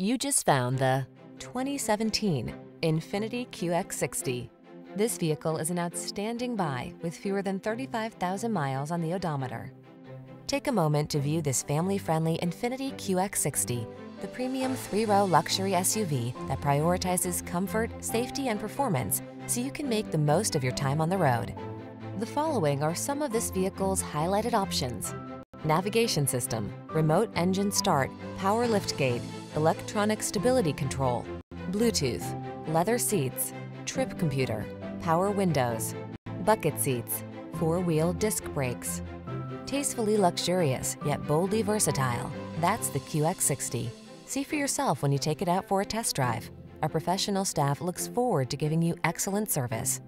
You just found the 2017 Infiniti QX60. This vehicle is an outstanding buy with fewer than 35,000 miles on the odometer. Take a moment to view this family-friendly Infiniti QX60, the premium three-row luxury SUV that prioritizes comfort, safety, and performance so you can make the most of your time on the road. The following are some of this vehicle's highlighted options. Navigation system, remote engine start, power liftgate, electronic stability control, Bluetooth, leather seats, trip computer, power windows, bucket seats, four-wheel disc brakes. Tastefully luxurious, yet boldly versatile. That's the QX60. See for yourself when you take it out for a test drive. Our professional staff looks forward to giving you excellent service.